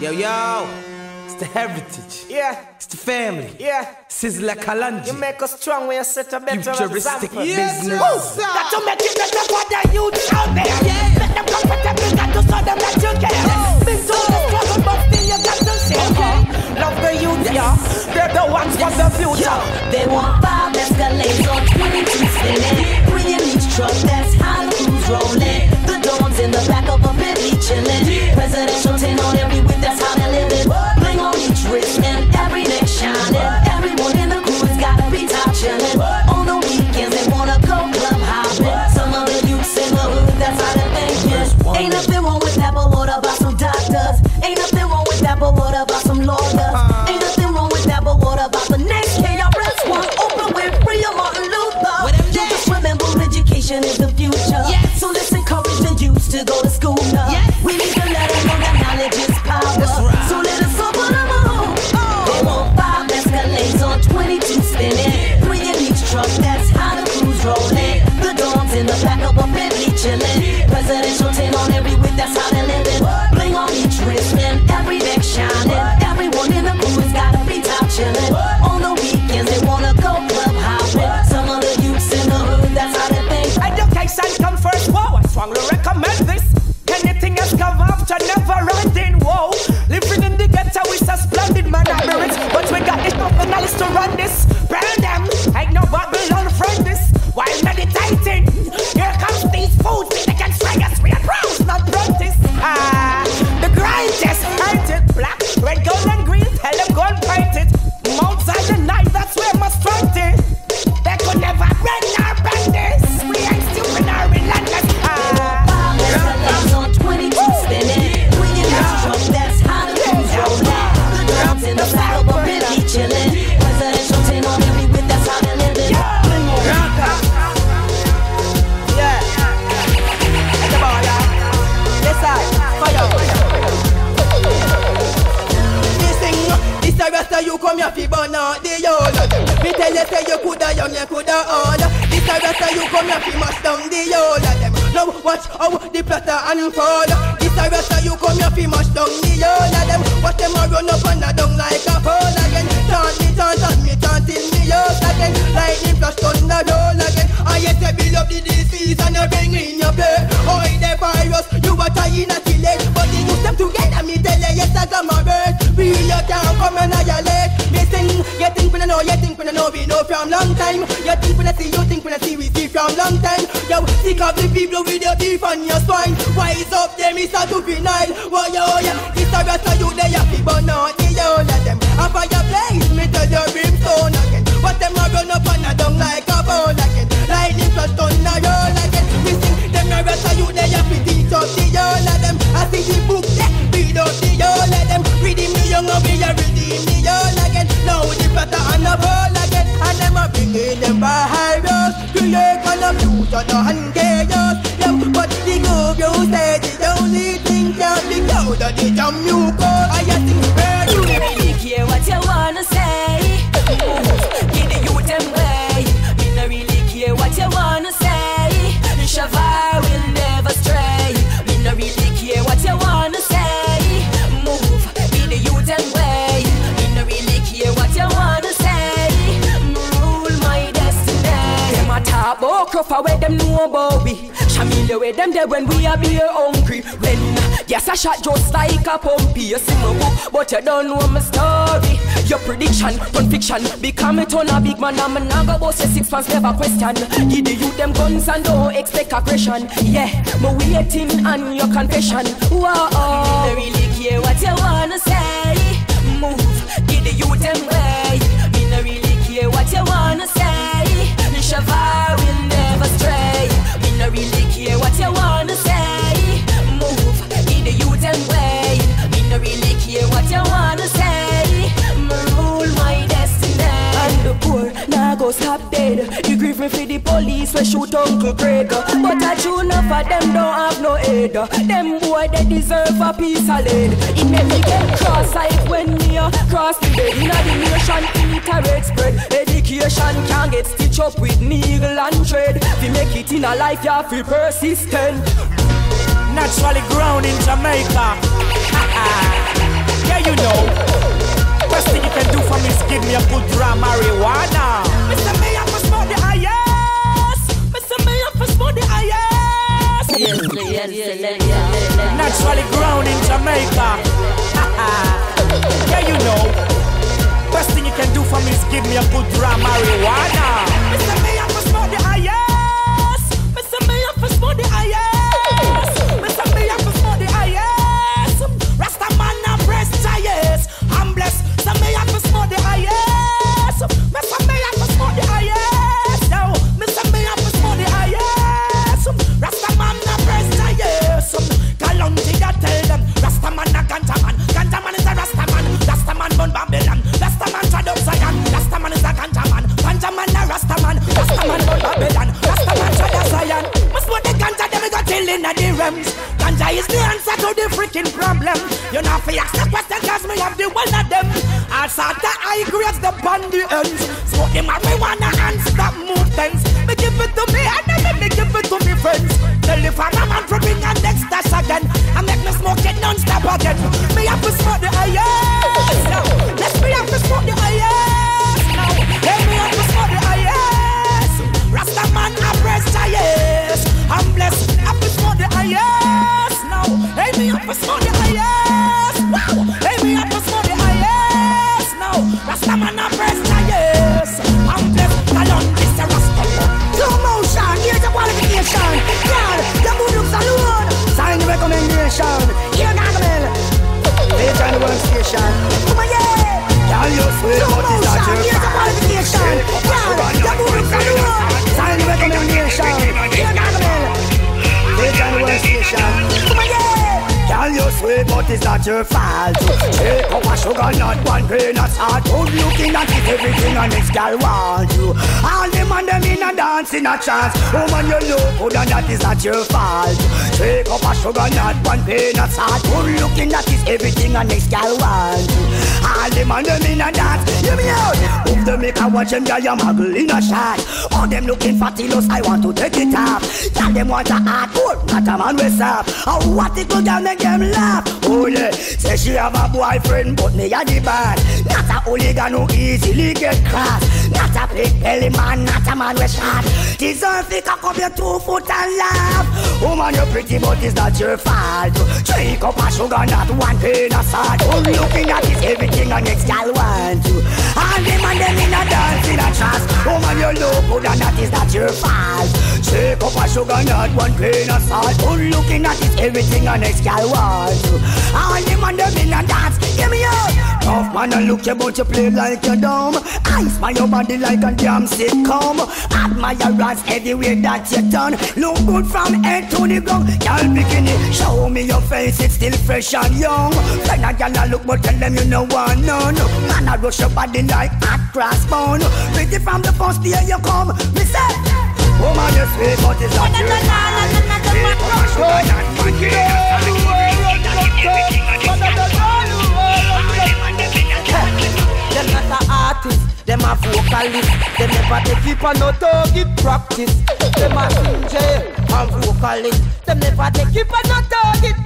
Yo, yo. It's the heritage. Yeah. It's the family. Yeah. Sizzla Kalonji. You make us strong when you set a better Futuristic example. business. Woo! Got to make it better for the youth out there. Yeah. Make them comfortable, got to show them that you care. Been through the struggle, but still you got to share. Uh-huh. Love the youth, yeah. They're the ones from the future. They want five Escalades on 22 spinning. Bringing each truck, that's how crews rolling. Bentley chilling. Presidential tin on every whip, that's how they living. Bling on each wrist and Chilling. Presidential tin on every whip, that's how This a rasta you come here fi mash down the yard of them. Now watch how the platter unfold. This a rasta you come here fi mash down the yard of them. Watch them a run up and down like a pole again. Chant me, chant, chant me, chant till me out again. Lightning flash, thunder roll again. I yet to build up the disease and you bring in your blood. Oh, the virus, you a trying to kill it, but the youth them together. Me tell you yes, I got my bird. Real you can't come and annihilate. Me sing, you think we know, you think we know, we know from long time. You think we see, you think we see, we from long time. Yo, sick of the people with your beef and your swine. Wise up them, it's a to penile. Why yo, yeah, this a rest of you, they have to burn out the whole of them. A fireplace, me tell you brimstone again. What them a run up and a down like a ball again. Lightning flash, thunder roll again. We sing, them a rest of you, they to teach up the whole of them. I see the book, yeah, read up the whole of them. Redeem the young and we a redeem the whole again. Now the platter and the ball again. And them a bring in them virus. Create of future, chaos. Yeah, but the group you say the only thing can be out of the jam you call. I think where Me really care what you wanna say. Cruffer where them know about we. Shamil where them there when we are be hungry. When yes I shot just like a pumpy. You see my book, but you don't know my story. Your prediction, conviction, become it on a big man. I'm a naga boss, your six fans never question. Give the youth them guns and don't expect aggression. Yeah, me waiting on your confession. Whoa, I really care what you wanna say. Move, give the youth them way. Me no really care what you wanna say. Never stray. Me no really care what you wanna say. Move, give the youth them way. Me no really care what you wanna say. Me rule my destiny. And the poor now go stop dead. You grieve me for the police we shoot Uncle Craig. But I true enough of them don't have no aid. Them boy they deserve a piece of lead. It make me get cross like when me a cross the bed. Inna the nation eat a red spread. Education can't get stitched up with needle and thread. We make it in a life you have to persistent. Naturally ground in Jamaica. Yeah, you know. Best thing you can do for me is give me a good dram marijuana. Mr. Me have to smoke the highest. Mr. Me have to smoke the highest. Yes, yes, yes, yes, yes. Naturally grown in Jamaica. yeah, you know. Best thing you can do for me is give me a good dram marijuana. Mr. Me have to smoke the highest. Chillin' at the realms. Ganja is the answer to the freaking problem. You know fi ask the question cause me have the one of them. All sort of high grades the the ends. Smoke the marijuana and stop movements. Me give it to me and then me give it to me friends. Tell the farmer man to bring a next dash again. I make me smoke it non-stop again. Me have to smoke the highest. Sweet, but it's not your fault. Take up a sugar, not one grain of salt. Good looking at it, everything and this girl want you. All them and them in a dance in a chance. Woman, you look good and that is not your fault. Take up a sugar, not one grain of salt. Good looking at it, everything and this girl want you. All them and them in a dance. Hear me out. Move the make I watch them girl, you muggle in a shot. All them looking fabulous, I want to take it off. Tell them want a hard not a man with up. Oh, what it good, girl, make them laugh. Oh yeah, say she have a boyfriend, but me a the bad. Not a hooligan who easily get cross. Not a big belly man, not a man with shot. Deserve to cock up your two foot and laugh. Woman, you're pretty, but it's not your fault. Drink up a sugar, not one grain of salt. Oh, looking at this everything and next gal want you. All them and them in a dance in a trance. Woman, you look good and that is not your fault. Shake up a sugar, not one grain of salt. Oh, looking at this everything and next gal want you. All them and them in a dance. Hear me out. Tough man, and look you but you play like a dumb. I smile your body like a damn sitcom. Admire us everywhere that you turn. Look good from head to the ground. Girl bikini, show me your face, it's still fresh and young. Friend a girl a look but tell them you know one none. Man a rush your body like hot grass bone. Pretty from the first day you come. Me say, woman you sweet but it's not your Take up a sugar, not one vocalist. Them never take keep on no target practice. Them a DJ and vocalist. Them never take keep on no target.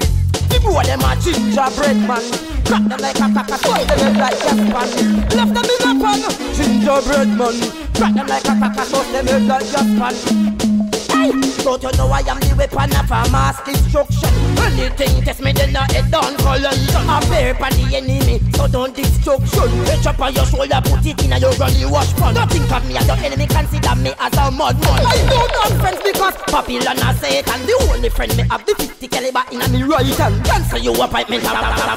The boy them a gingerbread man. Crack them like a cracker, toast them like gas pan. Left them in a pan. Gingerbread man. Crack them like a cracker, toast them like gas pan. Don't you know I am the weapon of a mass destruction? Anything test me, then I head down London. A bear for the enemy, so don't destruction. Reach up on your shoulder, put it in your granny wash pan. Don't think of me as your enemy, consider me as a madman. I don't have friends because Babylon and Satan. The only friend me have the 50 caliber in me right hand. Cancel your appointment,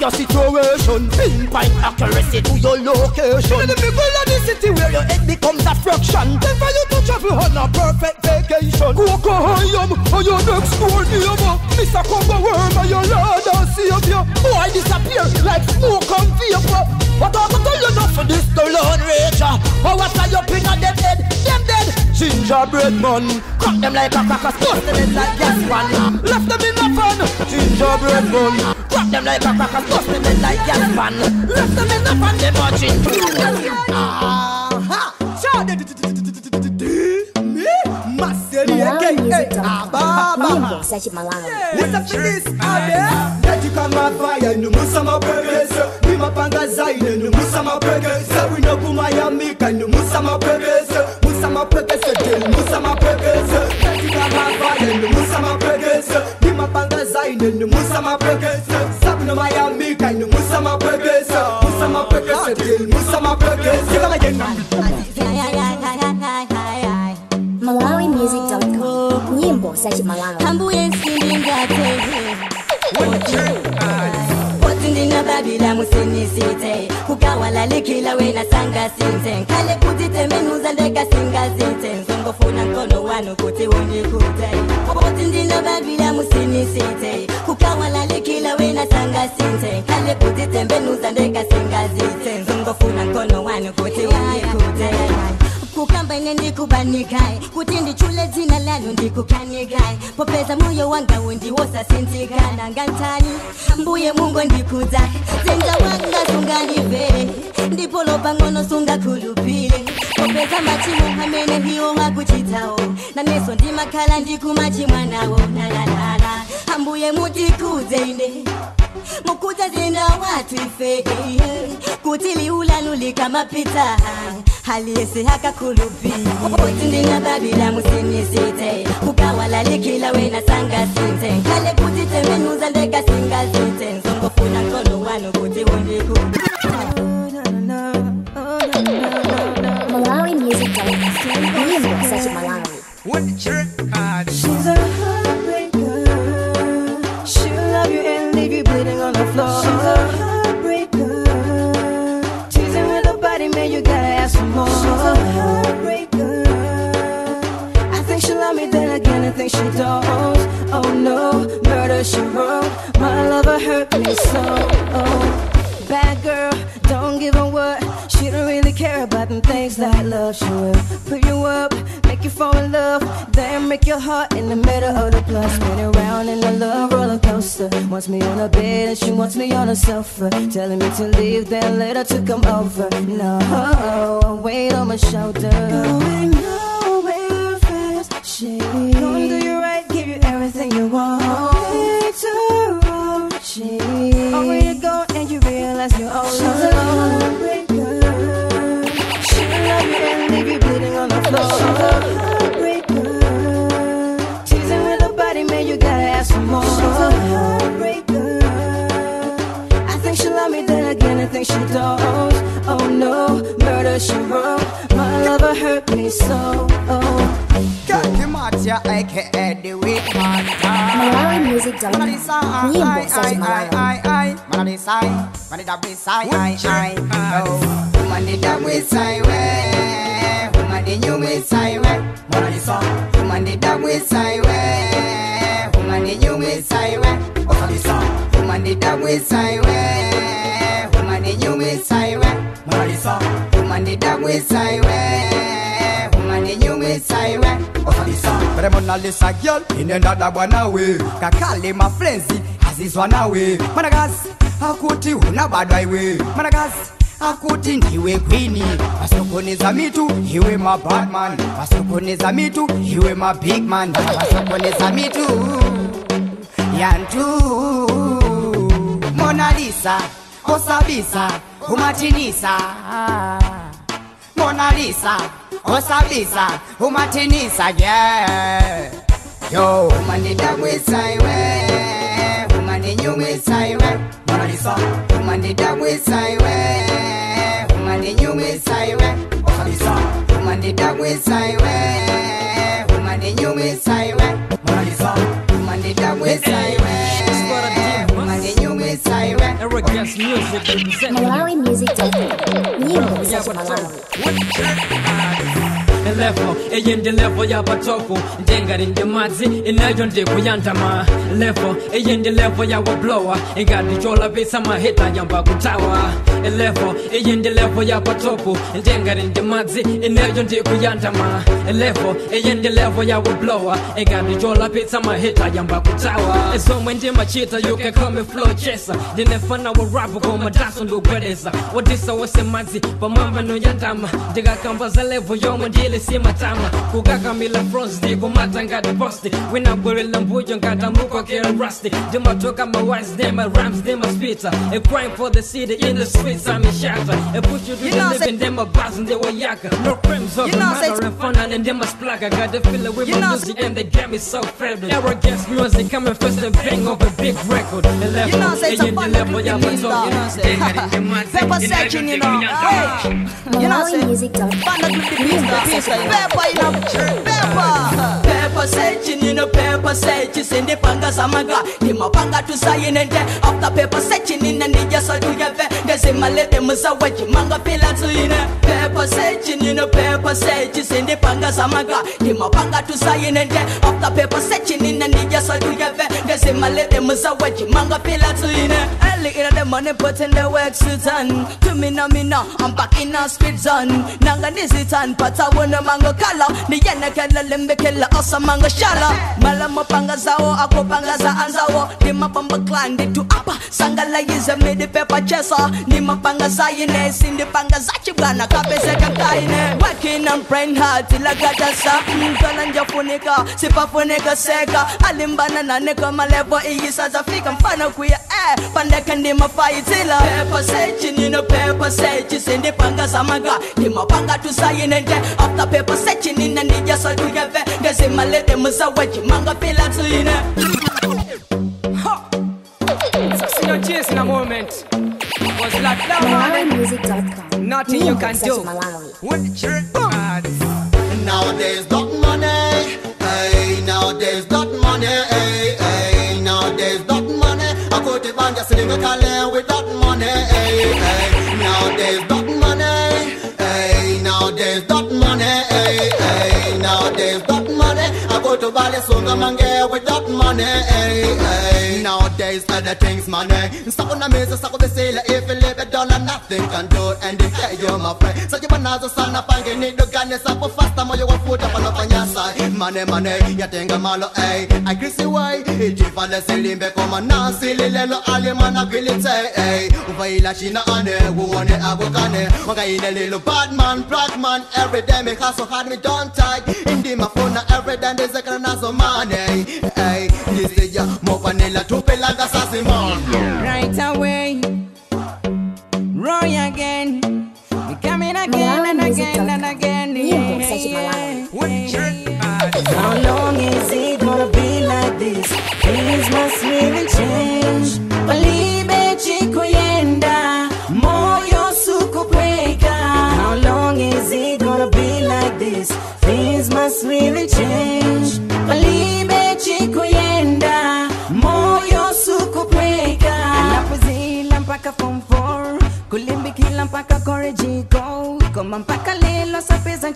your situation. Pinpoint accuracy to your location. In the middle of the city where your head becomes a fraction. Then for you to travel on a perfect vacation. Walk a high am, or your next door neighbor. Mr. Congo or your Lord and Savior. Oh, Boy disappear like smoke and vapor. What I'm gonna tell you now for this the Lone Ranger? Oh, what are you pin on them dead? Them dead. Gingerbread man, crack them like a cracker, toast them in like gas pan. Left them in a pan. Gingerbread man, crack them like a cracker, toast them in like gas pan. Left them in a pan, them watching. Aha. Shout me, Master music Malandro. Sete malandro. Lisa Feliz, abe. Neti kama fire, ni musa zaine, ni musa mapegeza. Wino kumayamika, ni musa mapegeza. Musa mapegeza, ni musa mapegeza. Neti kama fire, ni musa mapegeza. Ni zaine, ni musa mapegeza. Sabu na mayamika, ni musa mapegeza. Musa mapegeza, ni musa sachi malanga hambuye silingathe What's in the Babila musinisite ukawalalikila wena sangasinte ngale kuthi temenuza ndeka singazite ngizongofuna mkono wani ukuthi ungikhuthe. What's in the Babila musinisite ukawalalikila wena sangasinte ngale kuthi temenuza ndeka ndikubane gai kuti ndichule dzina lalo ndikukane gai popeza moyo wanga undiwosasenzekana ngantani. Mbuye mungondikudza dzenza wanga sunganive ndipolo pang'ono sungakhulupire popeza machimu amene iwo mwakuchitsawo naneso ndimakhala ndikumachimwanawo nalalala hambuye mutikudze ine mukuta zina watu ife kutili ulanuli kama pita. Haliyesi hakakulupi kutindina babila musimisite kukawalali wena sanga kale kutitemenuza ndeka singa site. Nsongofuna kuti wundiku Malawi music delicacy. Music such a Malawi. What's your card? She's floor. She's a heartbreaker. Teasing with a body, man, you gotta ask for more. She's a heartbreaker. I think she love me, then again, I think she don't. Oh no, murder she wrote. My lover hurt me so. Oh. Bad girl, don't give a what. She don't really care about them things like love. She will put you up, make you fall in love, then make your heart in the middle of the bus. Spin around in a love roller coaster. Wants me on a bed and she wants me on a sofa. Telling me to leave, then later to come over. No, weight on my shoulder. Going nowhere fast. She gonna do you right, give you everything you want. On, she oh, over you go and you realize you're all alone. For more. She's a heartbreaker. I think she love me, then again, I think she don't. Oh no, murder she wrote. My lover hurt me so. Oh. Kakimatia aka the weak man malawimusic.com nyimbo za chimalawi Manadisai, humandinyum isaiwe monalisa humandidamu isaiwe humandinyum isaiwe monalisa humandidamu isaiwe humandinyum isaiwe monalisa humandidamu isaiwe humandinyum isaiwe monalisa Bre monalisa girl inenda dabwa nawe. Kakale mafrenzi azizwa nawe. Managasi akuti huna bado aiwe managasi akuti ndiwe kwini wasokoneza mitu iwe mabatman wasokoneza mitu iwe ma big man. Wasokoneza mitu yantu. Monalisa osabisa umatinisa Mona Lisa osabisa umatinisa yeah. Yo umandidabwisa iwe umaninyumisa iwe Mona Lisa umandidabwisa iwe umaninyumisa iwe osabisa umandidabwisa iwe umaninyumisa iwe Mona Lisa umandidabwisa iwe umaninyumisa iwe Arrogance music represent malawimusic.com nyimbo za chimalawi level. Iyi ndi level yapatoko ndengari ndi madzi inayo ndi kuyandama. Level. Iyi ndi level yawablowa ingati cholapisa maheta yamba kutawa level iyi ndi level yapatoko ndengari ndi madzi inayo ndi kuyandama. Level iyi ndi level yawablowa ingati cholapisa maheta yamba kutawa zomwe ndimachita you can call me flow chaser. Ndinefana wa rap koma daso ndikugwedeza wadisa wose madzi pamwamba noyandama ndikakamba za level yomwe ndili simatama kukakamila frons ndikumata ngati posti winabwerela mbuyo ngatambuko kera rusty. Ndimatoka my wise day my rhymes they my spita a crime for the city in the streets I'm a shatter a push you to You the know, living them a buzz and they were yaka no crimes of You know, say- murder and fun and them a splack I got the feeling with You my know, music and they get me so fed arrogance music coming first and bang of a big record a level You know, say it's a and fun the level to yeah keep but me so down, you know, say. Pepper searching, you know. Hey. You know, say. MalawiMusic.com. Fun to keep me down. Pepper, you know. Pepper. Pepper searching, you know, pepper searching, send the panga samaga. Him a panga to sign and then after paper searching in and just all together. There's a mallet, them is a wedge, manga pillar to you know. Pepper searching, you know, pepper searching, send the panga samaga. Him a panga to sign and then after paper searching in and just all together. There's a mallet, them is a wedge, manga pillar to you know. Early in the money, putting the work suit on. To me, no, me, I'm back in a speed zone. Nanga nisitan, pata wana mango kala. Ni yana kala lembe kala asa mango shala. Mala mapanga zao, ako panga za anzawo. Ni mapamba clan, di tu apa. Sangala yize me di pepa chesa. Ni mapanga za yine, sindi panga za chibwana. Kapese kakaine. Working and praying hard till I got a sa. Mkana nja funika, sipa funika seka. Alimbana na neko malevo iyisa zafika. Mfano kuya eh, pandeka ndi mafaitila. Pepa searching, you know, paper searching, sindi panga samaga. Ni mapanga tu saying and after paper searching in and it just all together. There's a malete musawaji, manga pila to you know. See no chase in a moment. Was locked down, man. MalawiMusic.com. Nothing you can do. Malawi. What? Nowadays got money, hey. Nowadays got money, hey, hey. Just sitting a with that money, hey, hey. Nowadays got money, hey. Nowadays got money, hey, hey. Nowadays got money. I go to Bali Sunga Mange with that money, hey, hey. Nowadays other things money. Stop on the stop on the sailor. If you live it down and nothing can do, and they say you're my friend. So you banazo sana pange ni do gane sapo fasta moyo wa futa pano panyasa. Money money, ya tenga malo ay. I krisi way, ijifa le silimbe koma na sililelo ali mana gilite ay. Uvaila shina ane, uone abukane. Wanga ine little bad man, black man. Every day me hustle hard, me don't tight. Indi mafuna every day there's a kana nazo money. Ay, this is ya mo panela tupelaga sasi man. Right away. Roy again. We coming again and again and again. Nyimbo za Malawi. How long is it gonna be like this? Things must really change. Balibe chikuyenda, moyo sukupweka. How long is it gonna be like this? Things must really change. Balibe chikuyenda, moyo mpaka form 4 kulimbikila mpaka korejiko koma mpaka lelo sapeza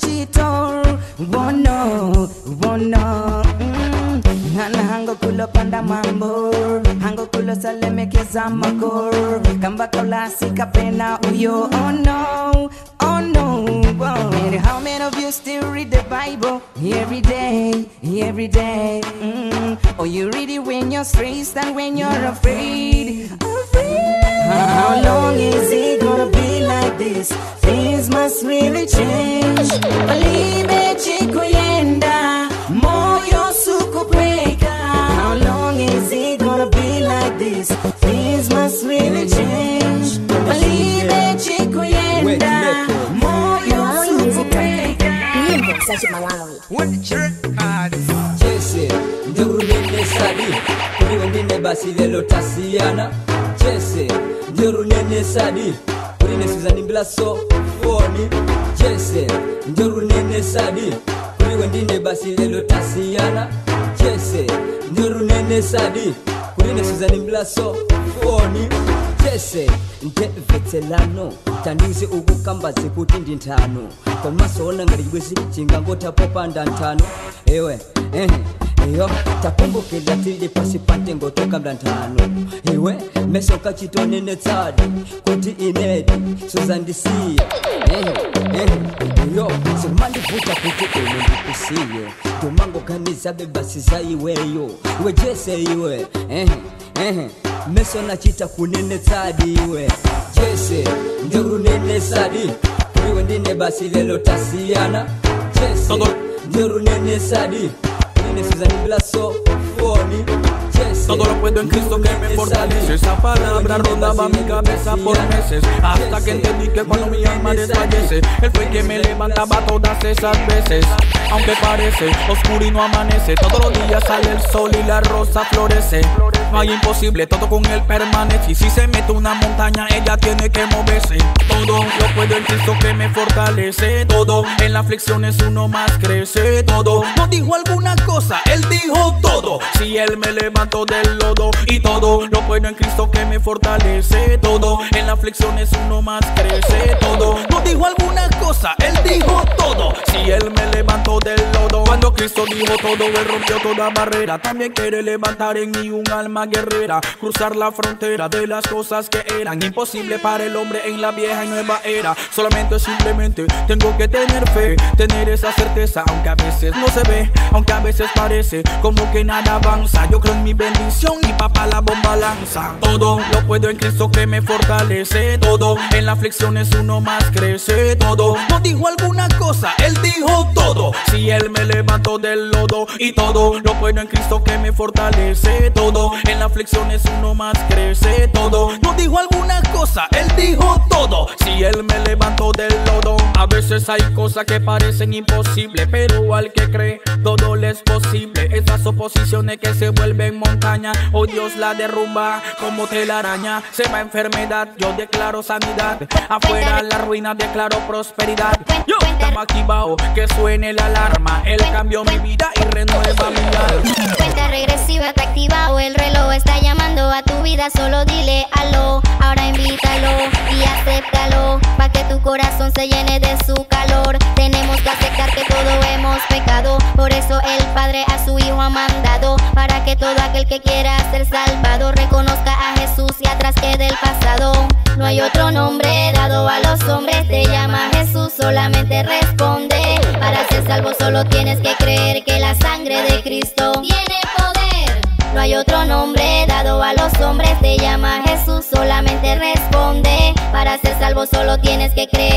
mm. hango kulopanda mambo. Hango kulosalemekeza makor kamba uyo. Oh no oh no oh. And how many of you still read the Bible? Every day every day. Mm. or you read it when you're stressed and when you're afraid how long is it gonna be like this? Things must really change. Balibe chikuyenda, moyo sukupweka. How long is it gonna be like this? Things must really change. Balibe chikuyenda, moyo sukupweka. Nyimbo za Malawi. What the trick? chese ndiurunene sadi kuri wendine basi lelo tasiyana chese njerunene kuri nesizani mbilaso foni. Jese njerunene sadi. Kuriwe ndine basi lelo tasiyana jese njerunene sadi. Kuri nesizani mbilaso foni. Jese ntevetselano tandise ukukambaze kuti ndi nthano. Komasoona ngalichibwezi chingangotapo panda nthano. Ewe ehe. Iyo takumbukira tili pasi pantengo tokambla nthano iwe meso kachitonene tsadi kuti inedi suzandisiya ehe ehe iyo simandivuta kuti ine ndikusiye tomangoganizabe basi za iweyo we jese iwe. Ehe ehe meso nachita kunene tsadi iwe. Jese ndirunene sadi iwe ndine basi lelo tasiyana jese ndirunene nene Susanne, Susanne Blasso, fuori. Todo lo puedo en Cristo que me fortalece. Esa palabra rondaba mi cabeza por meses. Hasta que entendí que cuando mi alma desfallece, Él fue que me levantaba todas esas veces. Aunque parece oscuro y no amanece, todos los días sale el sol y la rosa florece. No hay imposible, todo con Él permanece. Y si se mete una montaña, ella tiene que moverse. Todo lo puedo en Cristo que me fortalece. Todo en la aflicción es uno más crece. Todo no dijo alguna cosa, Él dijo todo. Si Él me levantó del lodo y todo lo puedo en Cristo que me fortalece. Todo en la aflicción es uno más crece. Todo no dijo alguna cosa, Él dijo todo. Si Él me Cristo dijo todo, Él rompió toda barrera. También quiere levantar en mí un alma guerrera, cruzar la frontera de las cosas que eran imposibles para el hombre en la vieja y nueva era. Solamente simplemente tengo que tener fe, tener esa certeza, aunque a veces no se ve, aunque a veces parece como que nada avanza. Yo creo en mi bendición y papá la bomba lanza. Todo lo puedo en Cristo que me fortalece. Todo en la aflicción es uno más crece. Todo no dijo alguna cosa, Él dijo todo. Si Él me del lodo y todo lo puedo en Cristo que me fortalece. Todo en la aflicción es uno más crece. Todo no dijo alguna cosa, Él dijo todo. Si Él me levantó del lodo, a veces hay cosas que parecen imposibles, pero al que cree todo le es posible. Esas oposiciones que se vuelven montaña, oh Dios la derrumba como telaraña. Se va enfermedad, yo declaro sanidad. Afuera la ruina, declaro prosperidad. Yo estamos aquí bajo, que suene la alarma. Él mi vida y renueva mi alma. Cuenta regresiva está activado, el reloj está llamando a tu vida, solo dile aló, ahora invítalo y acéptalo, pa' que tu corazón se llene de su calor. Tenemos que aceptar que todo hemos pecado, por eso el Padre a su Hijo ha mandado, para que todo aquel que quiera creer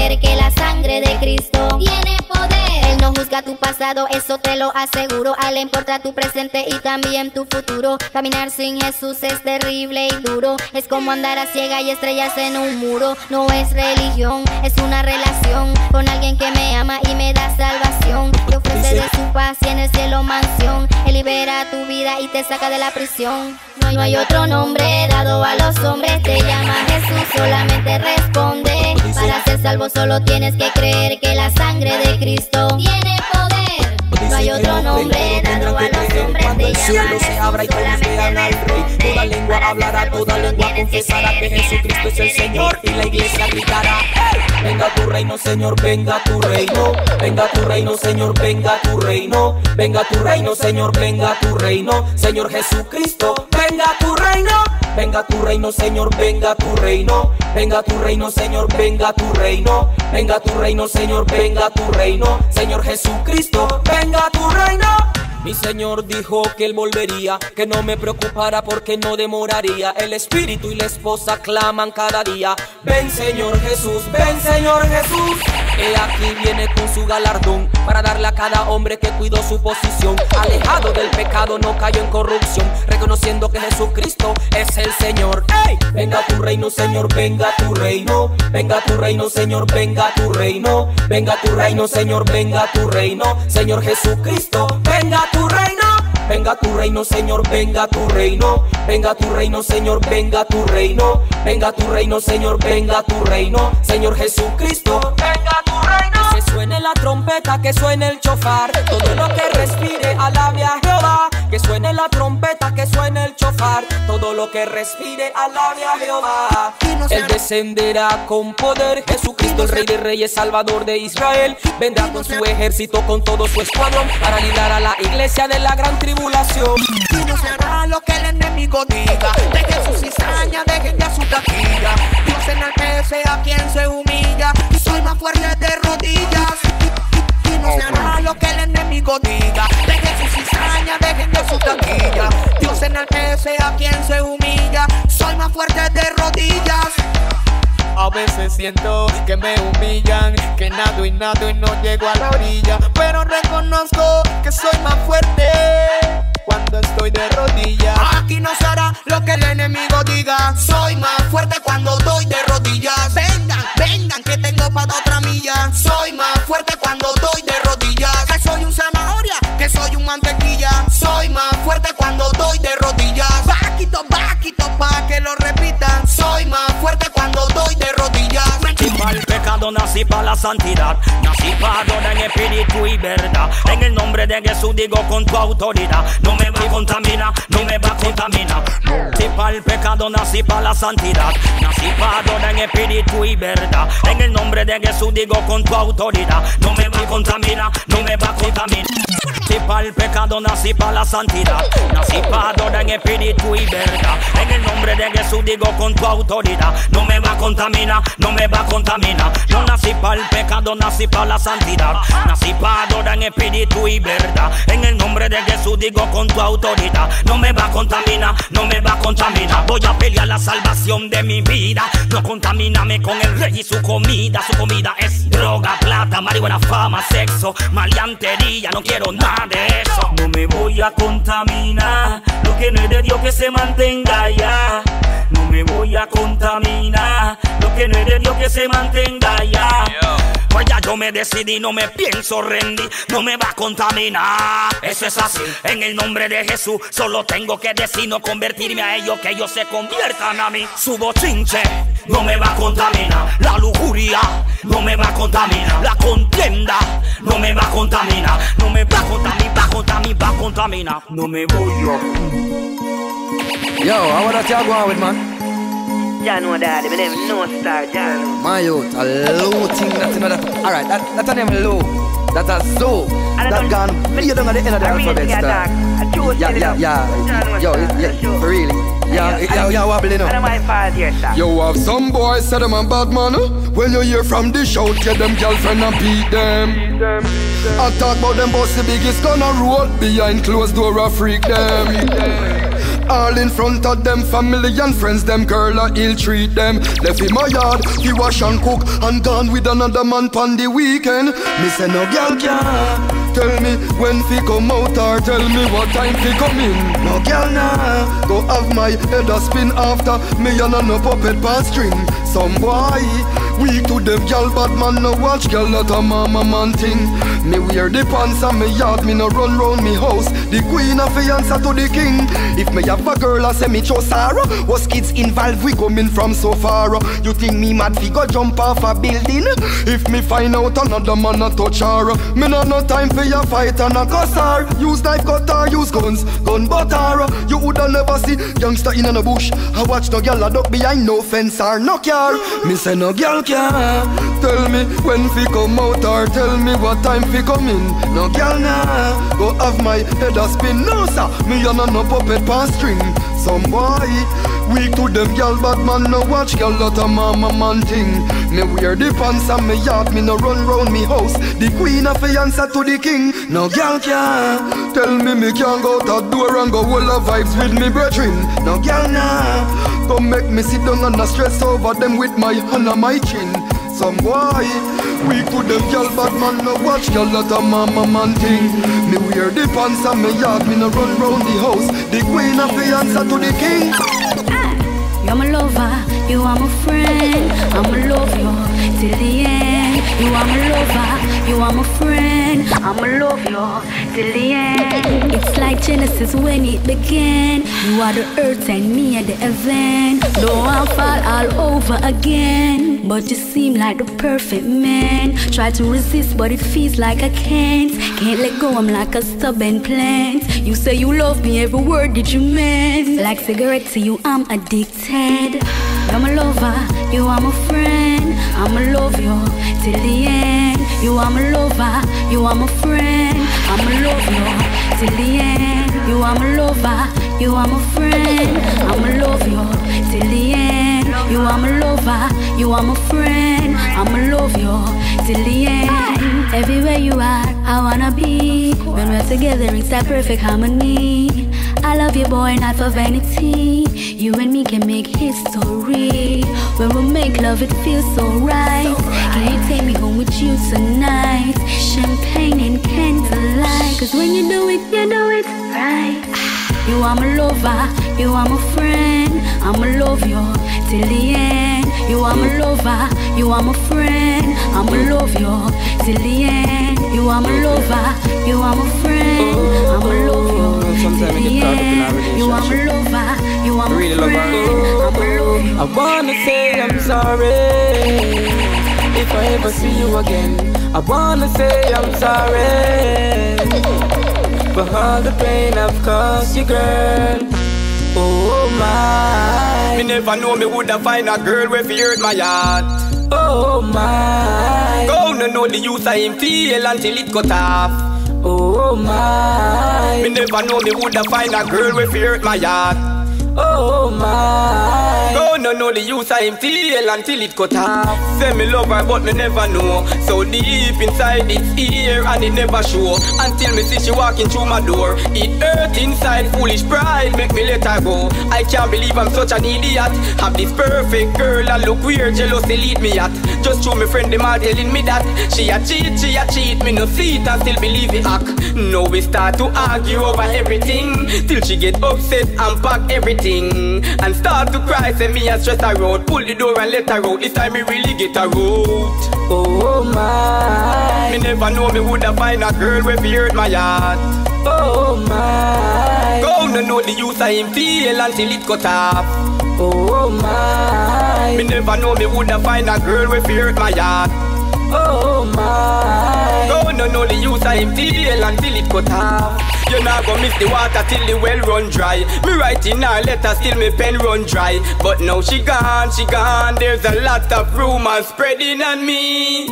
eso te lo aseguro. A importa tu presente y también tu futuro. Caminar sin Jesús es terrible y duro. Es como andar a ciega y estrellas en un muro. No es religión, es una relación con alguien que me ama y me da salvación. Te ofrece de su paz y en el cielo mansión. Él libera tu vida y te saca de la prisión. No hay otro nombre dado a los hombres, te llama Jesús, solamente responde. Para ser salvo solo tienes que creer que la sangre de Cristo tiene poder. No hay otro nombre dado a los hombres, Cuando el cielo se abra y todos vean al rey Toda lengua hablará, toda lengua confesará que Jesucristo es el Señor Y la iglesia gritará "¡Ey! Venga tu reino, Señor, venga tu reino. Venga tu reino, Señor, venga tu reino. Venga tu reino, Señor, venga tu reino. Señor Jesucristo, venga tu reino. Venga tu reino, Señor, venga tu reino. Venga tu reino, Señor, venga tu reino. Venga tu reino, Señor, venga tu reino. Señor Jesucristo, venga tu reino mi Señor dijo que Él volvería, que no me preocupara porque no demoraría. El Espíritu y la esposa claman cada día. Ven Señor Jesús, ven Señor Jesús. He aquí viene con su galardón para darle a cada hombre que cuidó su posición. Alejado del pecado, no cayó en corrupción, reconociendo que Jesucristo es el Señor. ¡Ey! Venga tu reino, Señor, venga tu reino. Venga tu reino, Señor, venga tu reino. Venga tu reino, Señor, venga tu reino. Señor Jesucristo, venga tu reino. Venga tu reino, Señor, venga tu reino. Venga tu reino, Señor, venga tu reino. Venga tu reino, Señor, venga tu reino. Señor Jesucristo, venga tu reino. Que suene la trompeta, que suene el chofar. Todo lo que respire, alabe a Jehová. Que suene la trompeta, que suene el chofar. Todo lo que respire, alabe a Jehová. Él descenderá con poder. Jesucristo, el Rey de Reyes, Salvador de Israel. Vendrá con su ejército, con todo su escuadrón. Para librar a la iglesia de la gran tribulación. Y no se hará lo que el enemigo diga. Dejen su cizaña, dejen ya su taquilla. Dios enaltece a quien se humilla. Soy más fuerte de rodillas. Y no se hará que el enemigo diga. Dejen su cizaña, dejen ya su taquilla. Dios enaltece a quien se humilla. Soy más fuerte de rodillas. A veces siento que me humillan, que nado y nado y no llego a la orilla. Pero reconozco que soy más fuerte cuando estoy de rodillas. Aquí no será lo que el enemigo diga. Soy más fuerte cuando doy de rodillas. Vengan, vengan, que tengo para otra milla. Soy más fuerte cuando doy de rodillas. Que soy un zanahoria, que soy un mantequilla. Soy más fuerte cuando doy de rodillas. Vaquito, vaquito, pa' que lo repitan. Soy más fuerte cuando doy de rodillas. Para el pecado, nací para la santidad. Nací para adorar en espíritu y verdad. En el nombre de Jesús digo con tu autoridad. No me va a contaminar, no me va a contaminar. Para pecado, nací para la santidad. Nací para adorar en espíritu y verdad. En el nombre de Jesús digo con tu autoridad. No me va a contaminar, no me va a contaminar. Nací para el pecado, nací para la santidad. Nací para adorar en espíritu y verdad. En el nombre de Jesús digo con tu autoridad. No me va a contaminar, no me va a contaminar. No nací para el pecado, nací para la santidad. Nací para adorar en espíritu y verdad. En el nombre de Jesús digo con tu autoridad. No me va a contaminar, no me va a contaminar. Voy a pelear la salvación de mi vida. No contamíname con el rey y su comida. Su comida es droga, plata, marihuana, fama, sexo, maleantería. No quiero nada de eso. No me voy a contaminar. Lo que no es de Dios que se mantenga ya. No me voy a contaminar. Lo que no es de Dios que se mantenga ya. Pues ya yo me decidí, no me pienso rendir, no me va a contaminar. Eso es así, en el nombre de Jesús, solo tengo que decir no convertirme a ellos, que ellos se conviertan a mí. Su bochinche no me va a contaminar, la lujuria no me va a contaminar, la contienda no me va a contaminar, no me va a contaminar, va a contaminar, va a contaminar. No me voy a Yo, how would that go on with man? Know that, my name no star, know. My youth, a low thing that you know that. Alright, that that's a name low. That's a so. That gone way down at the end of the alphabet star. Yeah, yeah, yeah. Yo, yeah, really. Yeah, yeah, yeah, wobbling up. I don't mind five years, sir. You have some boys say them a bad man? When you hear from the shout, get them girlfriend and beat them I talk about them boss the biggest gun a road Behind closed door a freak them all in front of them family and friends, them girl I ill treat them. Left in my yard, he wash and cook and gone with another man pon the weekend. Me say no girl can tell me when fi come out or tell me what time fi come in. No girl nah go have my head a spin after me and a no puppet pan string. Some boy weak to them girl, bad man no watch girl not a mama man thing. Me wear the pants and me yard, me no run round me house. The queen of answer to the king. If me have a girl, I say me chose Sarah. Was kids involved, we coming from so far. You think me mad fi go jump off a building? If me find out another man a touch her, me no no time your fight and a. Use knife, cutter, use guns, gun butter. You woulda never see youngster in a bush. I watch no girl a duck behind no fence or no car. Me say no girl can tell me when fi come out or tell me what time fi come in. No girl nah go have my head a spin. No sir, me a no no puppet pan string. Some boy weak to them girl, but man no watch girl lot a mama man thing. Me wear the pants and me yard, me no run round me house. The queen of answer to the king. No girl can tell me me can go out door and go all the vibes with me brethren. No girl nah go make me sit down and a stress over them with my hand on my chin. Some boy we could them girl, but man no watch girl lot a mama man thing. Me wear the pants and me yard, me no run round the house. The queen of the answer to the king. Ah, you're my lover, you are my friend. I'ma love you till the end. You are my lover, you are my friend. I'ma love you till the end. It's like Genesis when it began. You are the earth and me are the heaven. Though I fall all over again, but you seem like the perfect man. Try to resist, but it feels like I can't. Can't let go, I'm like a stubborn plant. You say you love me, every word that you meant. Like cigarettes to you, I'm addicted. You're my lover, you are my friend. I'ma love you till the end. You are my lover, you are my friend. I'ma love you till the end. You are my lover, you are my friend. I'ma love you till the end. You are my lover, you are my friend. I'ma love you till the end. Everywhere you are, I wanna be. When we're together, it's that perfect harmony. I love you, boy, not for vanity. You and me can make history. When we make love, it feels so right. Can you take me home with you tonight? Champagne and candlelight. Cause when you do it, you do it right. You are my lover, you are my friend. I'ma love you till the end. You are my lover, you are my friend. I'ma love you till the end. You are my lover, you are my friend. I'ma love you till the end. You are my lover, you are my Really friend. I'ma love you. I wanna say I'm sorry if I ever see you again. I wanna say I'm sorry for all the pain I've caused you, girl. Oh my. Me never know me woulda find a girl where fi hurt my heart. Oh my. Go no know the use of him feel until it cut off. Oh my. Me never know me woulda find a girl where fi hurt my heart. Oh my. Go no know the use of feel until it cut off. Say me love her but me never know. So deep inside it's here and it never show. Until me see she walking through my door. It hurt inside, foolish pride make me let her go. I can't believe I'm such an idiot. Have this perfect girl and look where jealousy lead me at. Just through my friend them all telling me that she a cheat, she a cheat. Me no see it and still believe it act. Now we start to argue over everything till she get upset and pack everything and start to cry. Say me a stress her out. Pull the door and let her out. This time me really get her out. Oh my. Me never know me woulda find a girl where fi hurt my heart. Oh my. Go no know the use of him feel until it cut off. Oh my. Never know me woulda find a girl fi hurt my heart. Oh my. Go no know the use of him feel until it cut off. You not go miss the water till the well run dry. Me writing her letter, still me pen run dry. But now she gone, she gone. There's a lot of rumors spreading on me.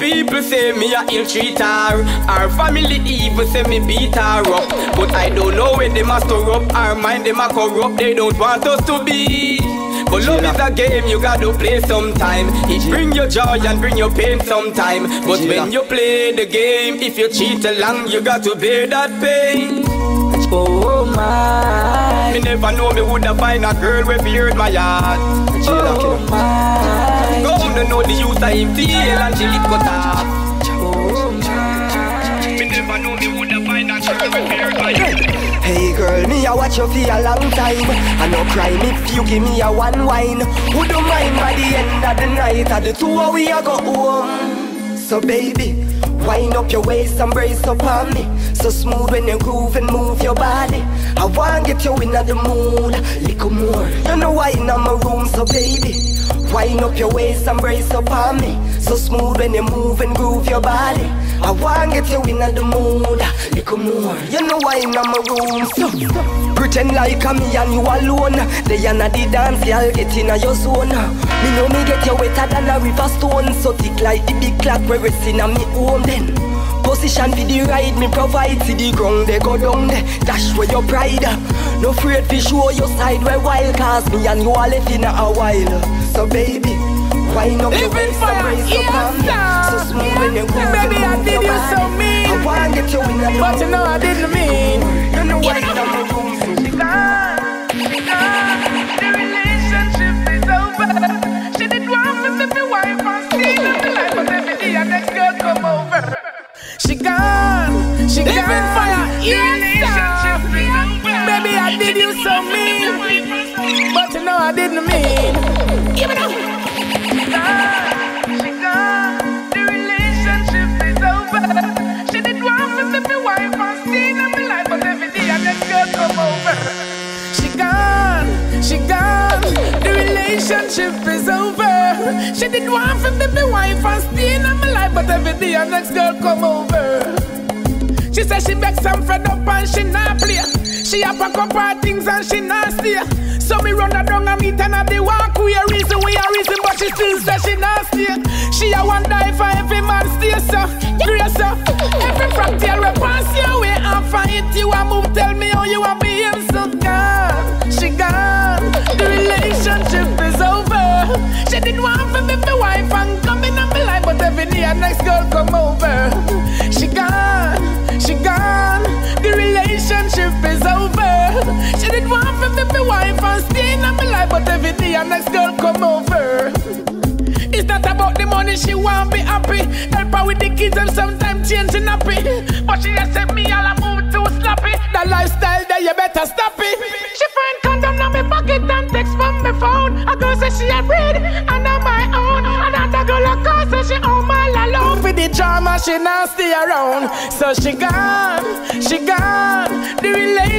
People say me a ill treat her. Our family even say me beat her up. But I don't know where they must up. Our mind them a corrupt. They don't want us to be. But love is a game you gotta play sometime. It bring your joy and bring your pain sometime. But when you play the game, if you cheat along, you got to bear that pain. Oh my. Me never know me woulda find a girl where hurt my heart. Oh my. Go no know the use of him feel until it cut off. Me never know me woulda find a girl where hurt my heart. Hey girl, me a watch you for a long time. I no crime if you give me a one wine. Would you mind by the end of the night? At the two of we a go home? So baby, wind up your waist and brace up on me. So smooth when you groove and move your body. I want get you in the mood Little more, you know why in my room So baby, wind up your waist and brace up on me. So smooth when you move and groove your body I want to get you in the mood Little more, you know why in my room So. Pretend like I'm me and you alone. They not the dance, y'all get in your zone. Me know me get you wetter than a river stone. So thick like the big clock where it's in me home then. Position for the ride, me provide to the ground, they go down there. Dash where your pride. No afraid to show your side where wild. Cause me and you all left in a while. So baby, wind up your waist and up on me. So smooth when you groove Baby, I move did your you so mean. I wanna get you in the But you know I didn't mean. You know what in my room. She gone, she gone. The relationship is over. She did want me to be wife and steal in my life, but every day a next girl come over. She gone, she gone Living fire, The relationship is over. Baby, I did you so mean, but you know I didn't mean. Give it up. Relationship is over. She did want my a for me be wife and stay in my life, but every day a next girl come over. She said she vex some fed up and she not play. She a pack up her things and she not stay. So me run her down and meet her at the walk. We a reason, we a reason, but she still say she not stay. She a one die for every man stay so. Grace so. Every fractal we pass your way and fight you a move. Tell me how you a being so gone. She gone. The relationship is over. She didn't want for me be wife and come in my life, but every day a next girl come over. She gone. She gone. The relationship is over. She didn't want for me be wife and stay in my life, but every day a next girl come over. It's not about the money, she want be happy. Help her with the kids and sometimes change happy. But she just sent me all I move too sloppy. The lifestyle there, you better stop it. She find condom on my pocket and text from my phone. A girl say she a read and I'm my own. Another girl a call say she all my alone. For the drama, she now stay around. So she gone. She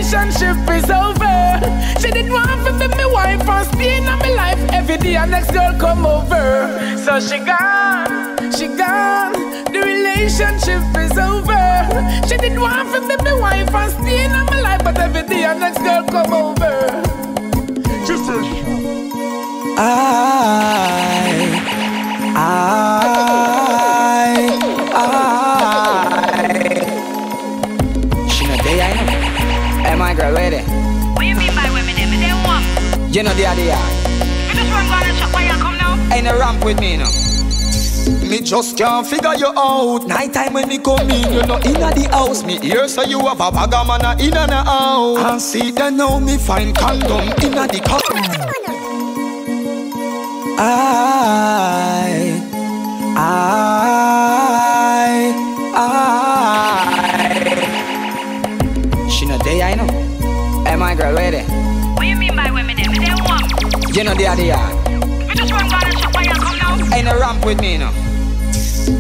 relationship is over. She didn't want to be my wife and stay in my life. Every day a next girl come over. So she gone, she gone. The relationship is over. She didn't want to be my wife and stay in my life, but every day a next girl come over. She said, I, You know are there. You just run down and shop why you come now? Ain't a ramp with me, no. Me just can't figure you out. Night time when me come in, you know inna the house. Me hear so you have a bag of man a inna the house. And see then now me find condom inna the car. I, I, I. She not there, I know. Hey, my girl, where they? You know are there. You just run down and shop why you come now? Ain't no ramp with me, no.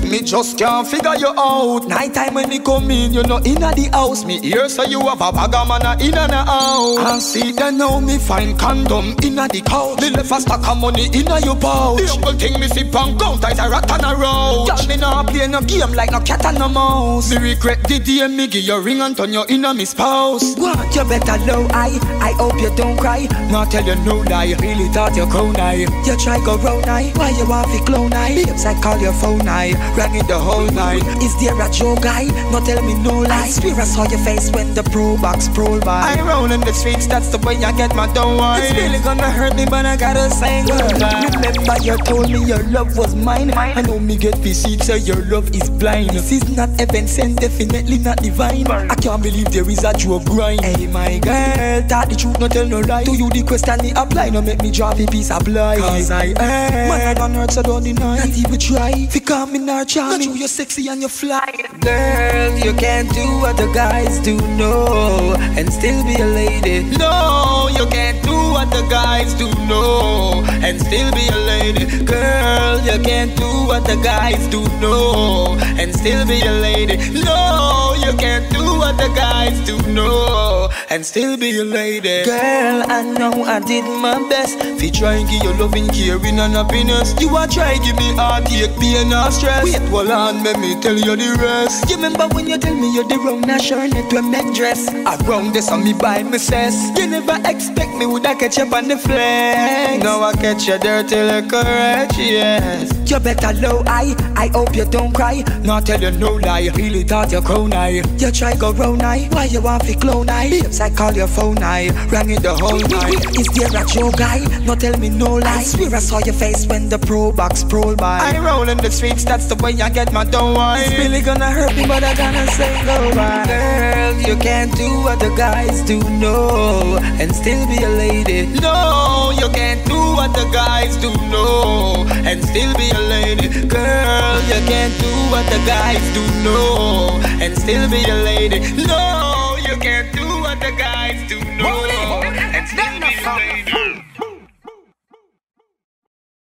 Me just can't figure you out. Night time when me come in, you know inna the house. Me hear so you have a bag of man a inna the house. And see then now me find condom inna the couch. Me left a stack of money inna your pouch. The uncle thing me sip and count as a rat and a roach. Girl me nah play no game like no cat and no mouse. Me regret the day me give you ring and turn you inna me spouse. What you better low I, I hope you don't cry. Not tell you no lie, really thought you crown eye. You try go round eye, why you want to clone eye? Babes I call your phone eye. Rang it the whole night. Is there a joke guy? No tell me no lie. I swear I saw your face when the pro box roll by. I roll in the streets, that's the way I get my dough. It's really gonna hurt me, but I gotta say goodbye. Remember you told me your love was mine. I know me get physique, so your love is blind. This is not heaven sent, definitely not divine. I can't believe there is a joke grind. Hey my girl, talk the truth, no tell no lie. To you the question me apply, no make me drop a piece of blind. Cause I am man on earth, so don't deny. Not even try. if Fi come in our charm. Not you, you're sexy and you fly. Girl, you can't do what the guys do, no, and still be a lady. No, you can't do what the guys do, no, and still be a lady. Girl, you can't do what the guys do, no, and still be a lady. No, you can't do what the guys do, no, and still be a lady. Girl, I know I did my best. Fi try and give you loving, caring, and happiness. You are try give me heartache, pain, and stress. Wait, hold on, let me tell you the rest. You remember when you tell me you're the wrong Charlotte to make dress? Around this on me by me says. You never expect me would I catch up on the flex. Now I catch you dirty like correct, yes. You better low I, I hope you don't cry. Not tell you no lie, really thought you crown eye. You try go round eye, why you want fi clone eye? Babes, I call your phone eye, rang it the whole night. Is there a joke guy? No tell me no lie. I swear I saw your face when the pro box roll by. I roll in the streets, that's the way I get my dough. It's really gonna hurt me, but I gotta say goodbye. Girl, you can't do what the guys do, no, and still be a lady. No, you can't do what the guys do, no, and still be a lady. Girl, you can't do what the guys do, no, and still be a lady. No, you can't do what the guys